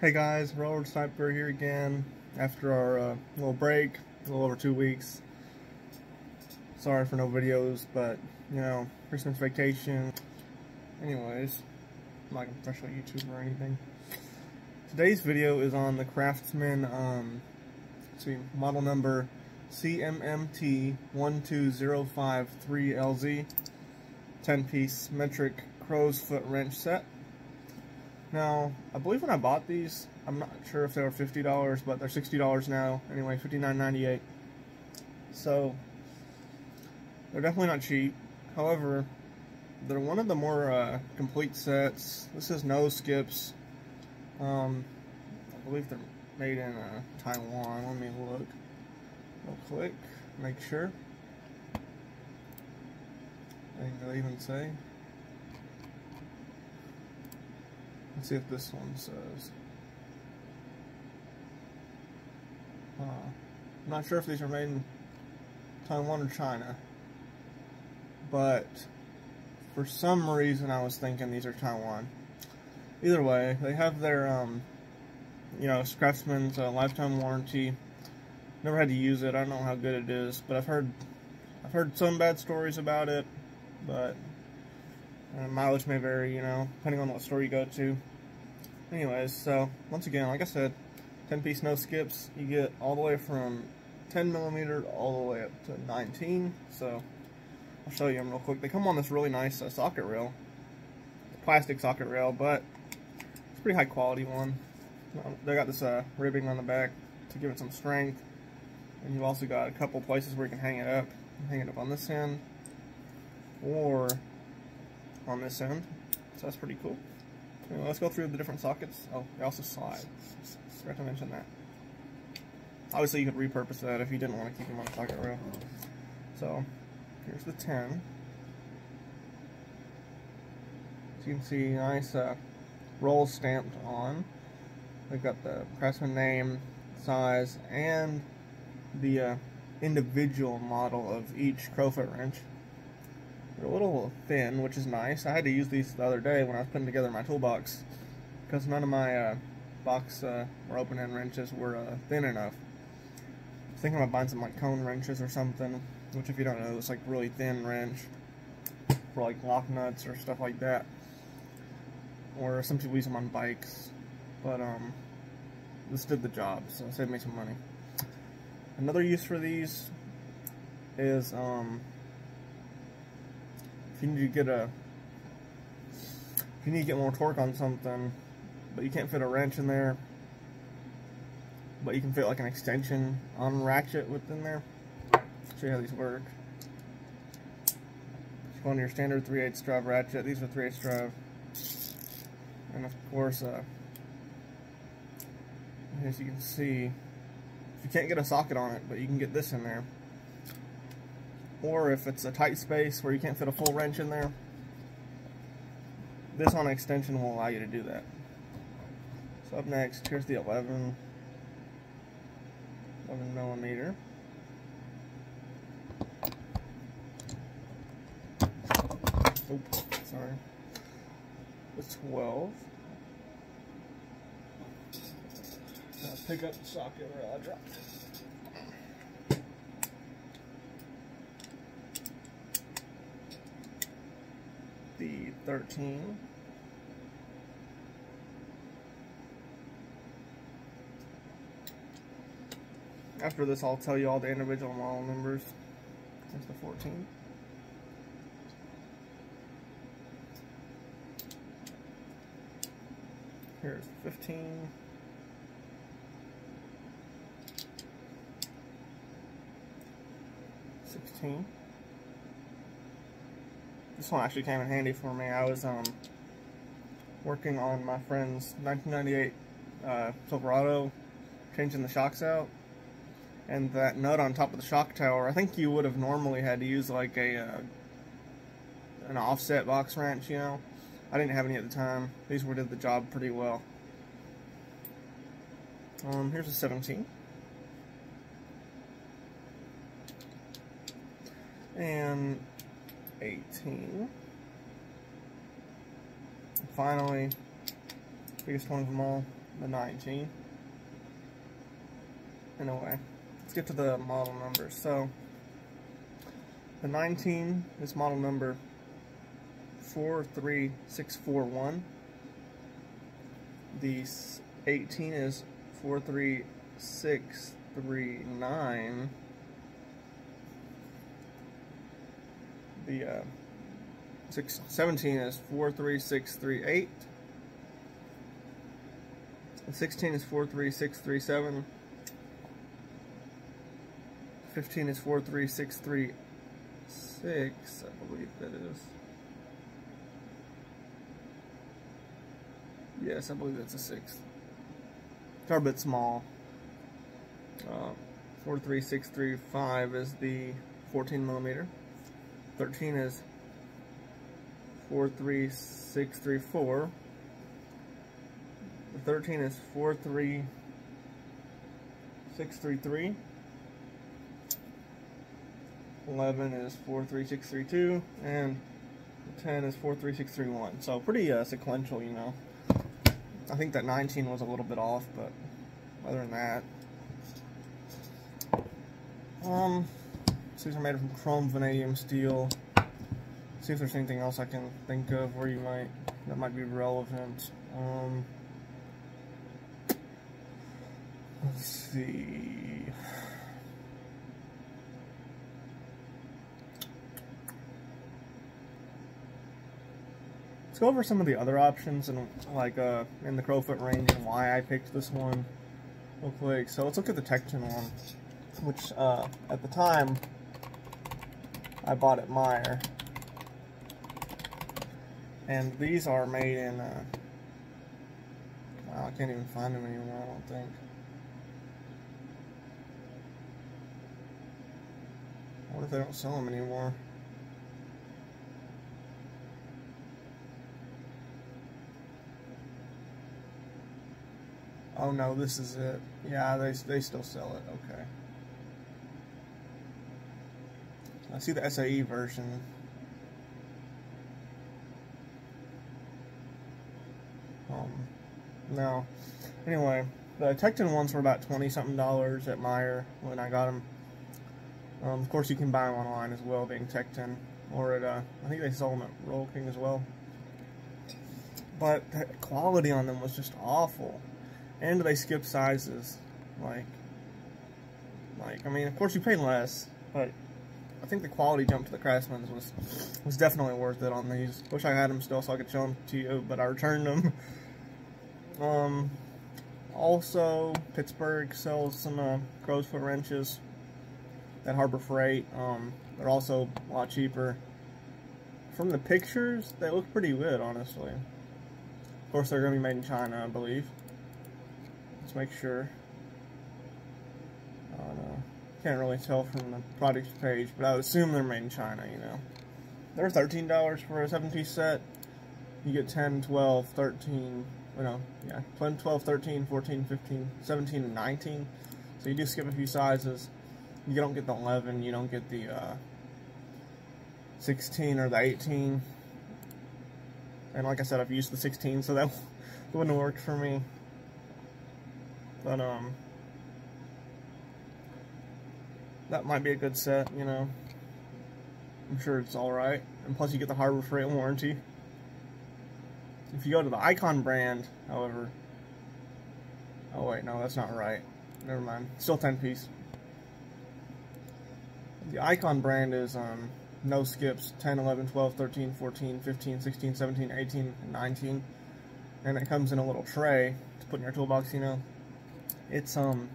Hey guys, Railroad Sniper here again after our uh, little break, a little over two weeks. Sorry for no videos, but you know, Christmas vacation. Anyways, I'm not a professional YouTuber or anything. Today's video is on the Craftsman, um, see, model number CMMT12053LZ 10 piece metric crow's foot wrench set. Now, I believe when I bought these, I'm not sure if they were $50, but they're $60 now. Anyway, $59.98. So, they're definitely not cheap. However, they're one of the more uh, complete sets. This is no skips. Um, I believe they're made in uh, Taiwan. Let me look real quick, make sure. I think they even say. Let's see if this one says. Uh, I'm not sure if these are made in Taiwan or China, but for some reason I was thinking these are Taiwan. Either way, they have their, um, you know, Craftsman's uh, lifetime warranty. Never had to use it. I don't know how good it is, but I've heard, I've heard some bad stories about it, but uh, mileage may vary, you know, depending on what store you go to. Anyways, so once again, like I said, 10 piece no skips. You get all the way from 10 millimeter all the way up to 19. So I'll show you them real quick. They come on this really nice uh, socket rail, plastic socket rail, but it's a pretty high quality one. They got this uh, ribbing on the back to give it some strength. And you've also got a couple places where you can hang it up. Hang it up on this end or on this end. So that's pretty cool. Anyway, let's go through the different sockets. Oh, they also slide. Forgot to mention that. Obviously, you could repurpose that if you didn't want to keep them on the socket rail. So, here's the 10. As you can see, nice uh, roll stamped on. They've got the Craftsman name, size, and the uh, individual model of each crowfoot wrench. They're a little thin, which is nice. I had to use these the other day when I was putting together my toolbox because none of my uh, box uh, or open end wrenches were uh, thin enough. I was thinking about buying some like cone wrenches or something, which if you don't know, it's like really thin wrench for like lock nuts or stuff like that. Or some people use them on bikes, but um, this did the job, so it saved me some money. Another use for these is um, if you need to get a if you need to get more torque on something but you can't fit a wrench in there but you can fit like an extension on ratchet within there? Show you how these work. Just go on your standard 3 8 drive ratchet. These are 3 8 drive. And of course uh, as you can see you can't get a socket on it but you can get this in there or if it's a tight space where you can't fit a full wrench in there, this on extension will allow you to do that. So up next, here's the 11, 11 millimeter. Oh, sorry. The 12. Now pick up the socket where I dropped it. the 13. After this, I'll tell you all the individual model numbers. There's the 14. Here's 15. Sixteen. This one actually came in handy for me. I was um, working on my friend's 1998 uh, Silverado, changing the shocks out. And that nut on top of the shock tower, I think you would have normally had to use like a uh, an offset box wrench, you know. I didn't have any at the time. These were did the job pretty well. Um, here's a 17. And 18. And finally, biggest one of them all, the 19. Anyway, let's get to the model numbers. So, the 19 is model number 43641. The 18 is 43639. The uh, six, 17 is 43638. The 16 is 43637. 15 is 43636, I believe that is. Yes, I believe that's a sixth. It's a bit small. Uh, 43635 is the 14 millimeter. 13 is 43634. The 13 is 43633. 11 is 43632. And 10 is 43631. So pretty uh, sequential, you know. I think that 19 was a little bit off, but other than that. Um, these are made from chrome vanadium steel. See if there's anything else I can think of where you might, that might be relevant. Um, let's see. Let's go over some of the other options and like uh, in the Crowfoot range and why I picked this one real quick. So let's look at the Tekton one, which uh, at the time I bought at Meijer. And these are made in, uh, I can't even find them anymore, I don't think. What if they don't sell them anymore? Oh no, this is it. Yeah, they, they still sell it. Okay. I see the SAE version. Um, no. Anyway, the Tekton ones were about 20 something dollars at Meijer when I got them. Um, of course, you can buy them online as well, being Tekton. Or at, uh, I think they sell them at Rural King as well. But the quality on them was just awful and they skipped sizes. Like, like I mean, of course you pay less, but I think the quality jump to the Craftsman's was was definitely worth it on these. Wish I had them still so I could show them to you, but I returned them. um, also, Pittsburgh sells some uh, crow's foot wrenches at Harbor Freight. Um, they're also a lot cheaper. From the pictures, they look pretty good, honestly. Of course, they're going to be made in China, I believe. Let's make sure. Can't really tell from the products page, but I would assume they're made in China, you know. They're $13 for a 7-piece set. You get 10, 12, 13, you know, yeah, 10, 12, 13, 14, 15, 17, and 19. So you do skip a few sizes. You don't get the 11, you don't get the uh, 16 or the 18. And like I said, I've used the 16, so that wouldn't worked for me. But, um, that might be a good set, you know. I'm sure it's alright. And plus you get the Harbor Freight warranty. If you go to the Icon brand, however... Oh wait, no, that's not right. Never mind. Still 10 piece. The Icon brand is um, no skips 10, 11, 12, 13, 14, 15, 16, 17, 18, and 19. And it comes in a little tray to put in your toolbox, you know. It's, um,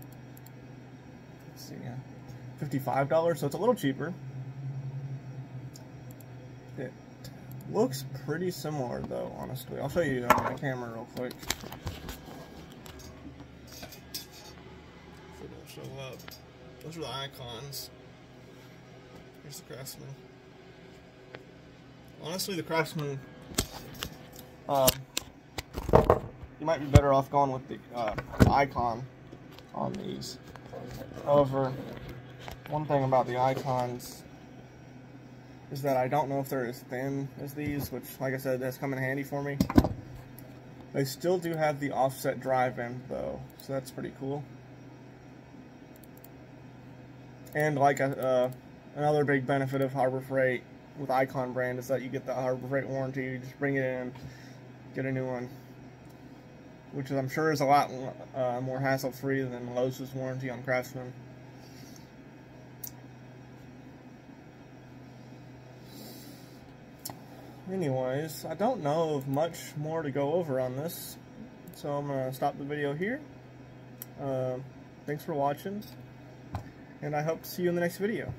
let's see, yeah, $55, so it's a little cheaper. It looks pretty similar, though, honestly. I'll show you on my camera real quick. If it'll show up. Those are the icons. Here's the Craftsman. Honestly, the Craftsman, um, you might be better off going with the uh, icon on these. However, one thing about the icons is that I don't know if they're as thin as these, which, like I said, that's come in handy for me. They still do have the offset drive in though, so that's pretty cool. And like a, uh, another big benefit of Harbor Freight with Icon brand is that you get the Harbor Freight warranty. You just bring it in, get a new one, which I'm sure is a lot uh, more hassle free than Lowe's warranty on Craftsman. Anyways, I don't know of much more to go over on this, so I'm going to stop the video here. Uh, thanks for watching, and I hope to see you in the next video.